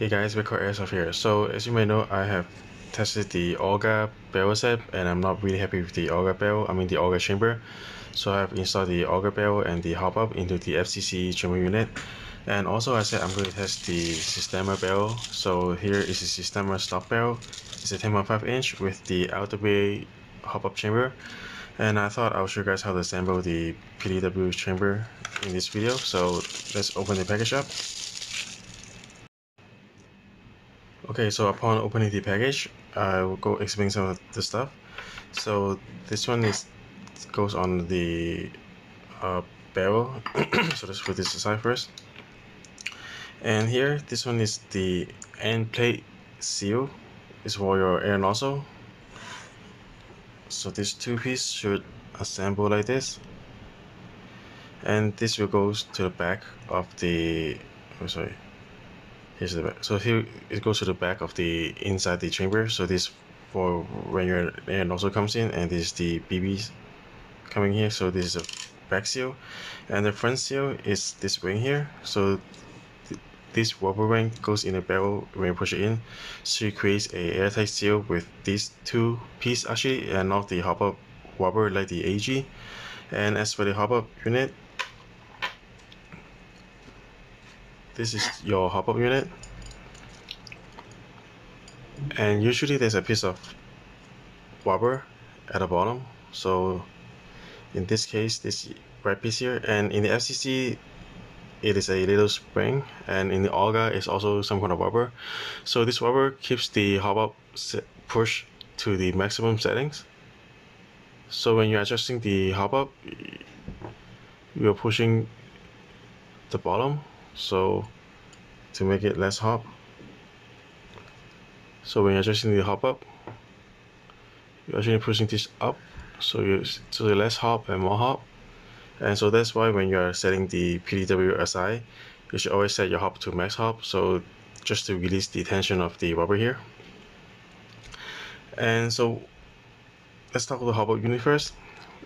Hey guys, Record Airsoft here. So as you may know, I have tested the Orga barrel set and I'm not really happy with the Orga barrel, I mean the Orga chamber. So I have installed the Orga barrel and the hop up into the FCC chamber unit. And also I said I'm going to test the Systema barrel. So here is the Systema stock barrel. It's a 10.5 inch with the outer bay hop up chamber. And I thought I'll show you guys how to assemble the PTW chamber in this video. So let's open the package up. Okay, so upon opening the package, I will go explain some of the stuff. So this one is goes on the uh, barrel. so let's put this aside first. And here, this one is the end plate seal. Is for your air nozzle. So this two piece should assemble like this. And this will go to the back of the. Oh, sorry here's the back. So here it goes to the back of the inside the chamber. So this for when your air nozzle comes in, and this is the BBs coming here. So this is a back seal, and the front seal is this ring here. So th this rubber ring goes in the barrel when you push it in, so it creates a airtight seal with these two pieces actually, and not the hop up rubber like the AEG. And as for the hop up unit, this is your hop-up unit. And usually there's a piece of rubber at the bottom. So in this case this right piece here and in the FCC it is a little spring and in the Orga it's also some kind of rubber so this rubber keeps the hop-up push to the maximum settings. So when you're adjusting the hop-up you're pushing the bottom so to make it less hop. So when you're adjusting the hop up you're actually pushing this up. So you so the less hop and more hop. And so that's why when you're setting the PTW SI you should always set your hop to max hop. So just to release the tension of the rubber here. And so let's talk about the hop up unit first.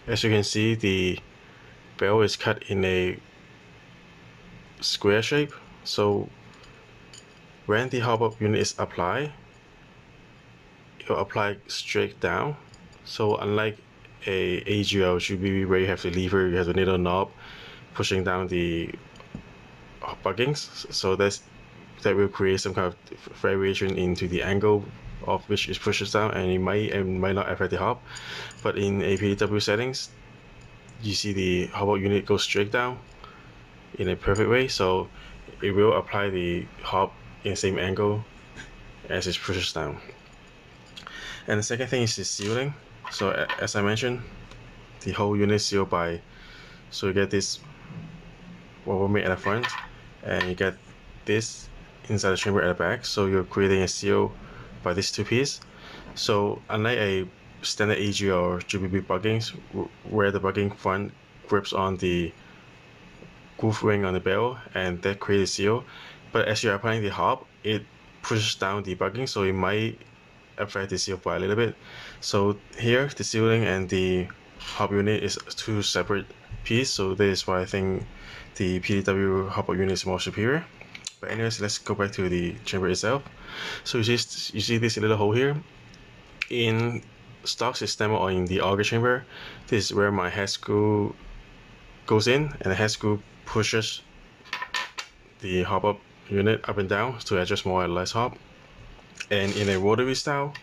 As you can see the barrel is cut in a square shape. So when the hop up unit is applied it'll apply straight down. So unlike a AGL GBB where you have the lever you have the needle knob pushing down the buckings. So that's that will create some kind of variation into the angle of which it pushes down and it might and might not affect the hop but in APW settings you see the hop unit go straight down in a perfect way. So it will apply the hop in the same angle as it pushes down. And the second thing is the sealing. So as I mentioned the whole unit sealed by so you get this rubber made at the front and you get this inside the chamber at the back. So you're creating a seal by these two pieces so unlike a standard AEG or GBB buckings where the bucking front grips on the groove ring on the barrel and that creates a seal but as you're applying the hop it pushes down the bucking so it might affect the seal by a little bit. So here the sealing and the hop unit is two separate pieces so this is why I think the PTW hop unit is more superior. But anyways let's go back to the chamber itself. So you see, you see this little hole here? In stock system or in the Orga chamber. This is where my head screw goes in and the head screw pushes the hop up unit up and down to adjust more or less hop. And in a rotary style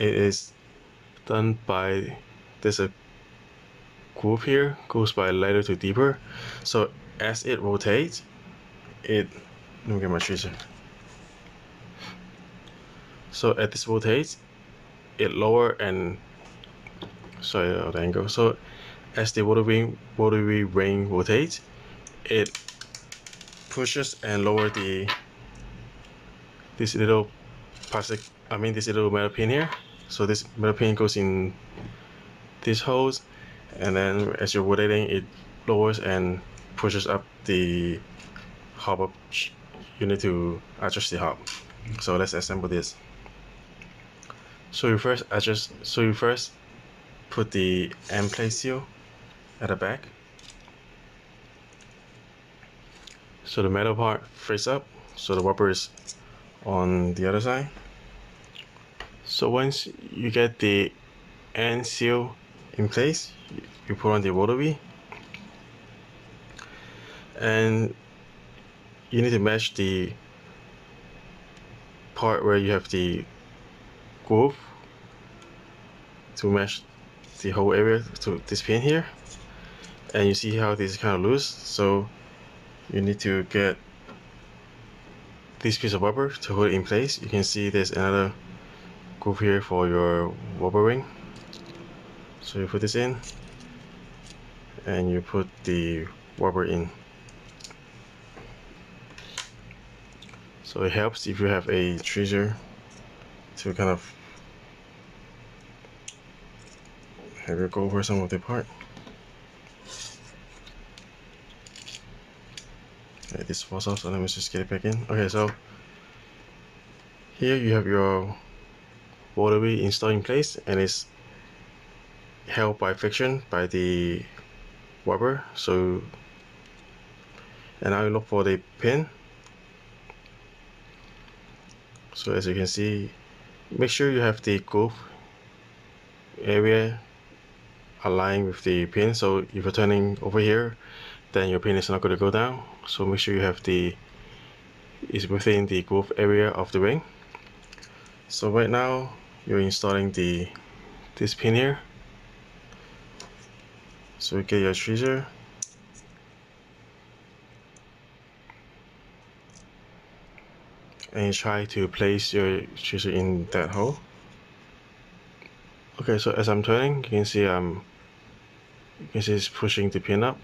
it is done by there's a groove here goes by lighter to deeper. So as it rotates it let me get my tracer. So as this rotates it lower and sorry the angle. So as the rotary rotary ring rotates it pushes and lowers the this little plastic I mean this little metal pin here. So this metal pin goes in these holes and then as you're rotating it lowers and pushes up the hub up you need to adjust the hub. So let's assemble this. So you first adjust so you first put the end plate seal at the back. So the metal part face up so the wobber is on the other side. So once you get the end seal in place you put on the rotary and you need to match the part where you have the groove to match the whole area to this pin here and you see how this is kind of loose so you need to get this piece of rubber to hold it in place. You can see there's another groove here for your rubber ring. So you put this in and you put the rubber in. So it helps if you have a tweezer to kind of have it go over some of the part this falls off so let me just get it back in. Okay so here you have your rotary installed in place and it's held by friction by the rubber so and now you look for the pin. So as you can see make sure you have the groove area aligned with the pin. So if you're turning over here then your pin is not going to go down. So make sure you have the is within the groove area of the ring. So right now you're installing the this pin here. So get your tweezer. And you try to place your tweezer in that hole. Okay so as I'm turning you can see I'm you can see it's pushing the pin up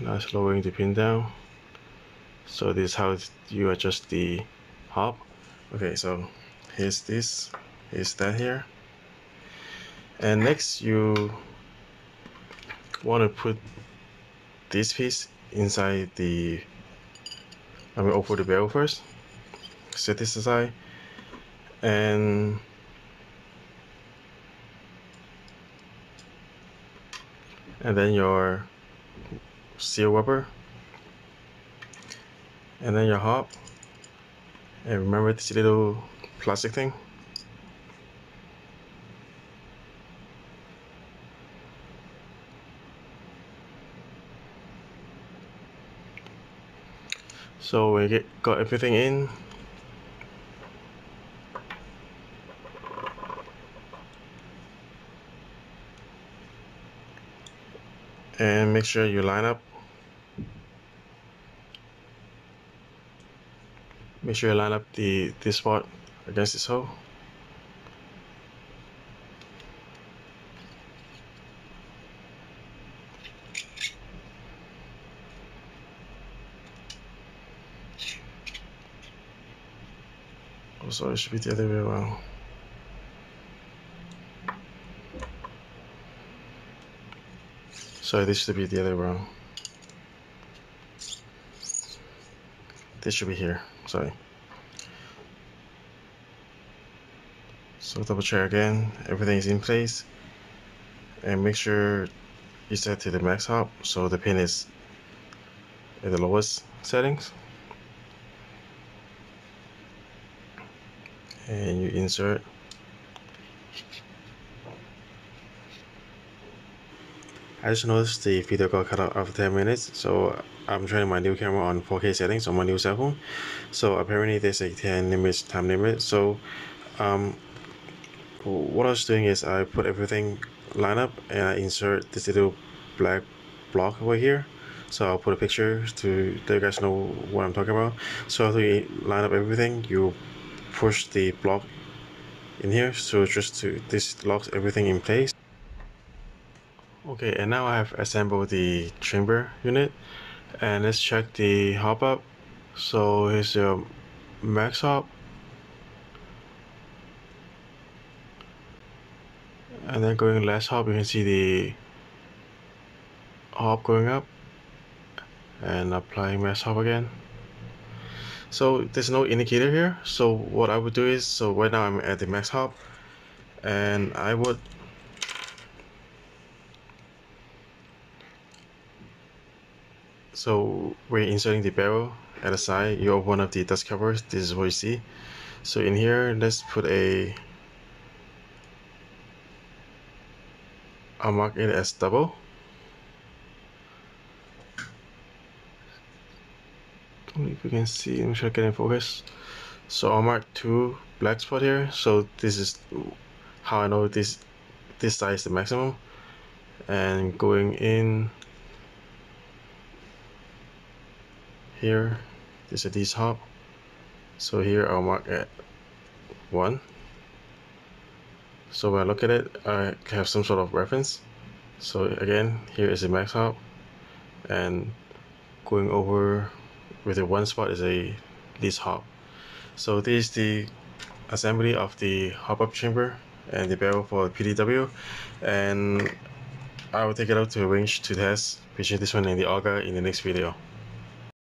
that's lowering the pin down. So this is how you adjust the hop. Okay so here's this here's that here. And next you want to put this piece inside the I mean over the barrel first. Set this aside. And and then your seal rubber and then your hop. And remember this little plastic thing? So we get got everything in. And make sure you line up make sure you line up the this part against this hole also it should be the other way around Sorry, this should be the other way around. This should be here. Sorry. So double check again. Everything is in place. And make sure you set to the max hop so the pin is at the lowest settings. And you insert I just noticed the video got cut out after 10 minutes, so I'm trying my new camera on 4K settings on my new cell phone. So apparently there's a 10 minutes time limit. So um, what I was doing is I put everything line up and I insert this little black block over here. So I'll put a picture to let you guys know what I'm talking about. So after you line up everything, you push the block in here. So just to this locks everything in place. Okay, and now I have assembled the chamber unit and let's check the hop up. So here's your max hop. And then going less hop, you can see the hop going up and applying max hop again. So there's no indicator here. So what I would do is, so right now I'm at the max hop and I would so we're inserting the barrel at the side. You open up the dust covers. This is what you see. So in here let's put a I'll mark it as double. If you can see. I'm sure I get in focus. So I'll mark two black spot here. So this is how I know this this size is the maximum. And going in here this is a D top so here I'll mark at 1 so when I look at it I have some sort of reference. So again here is a max hop and going over with the one spot is a this hop so this is the assembly of the hop up chamber and the barrel for the PTW and I will take it out to a range to test between this one in the Orga in the next video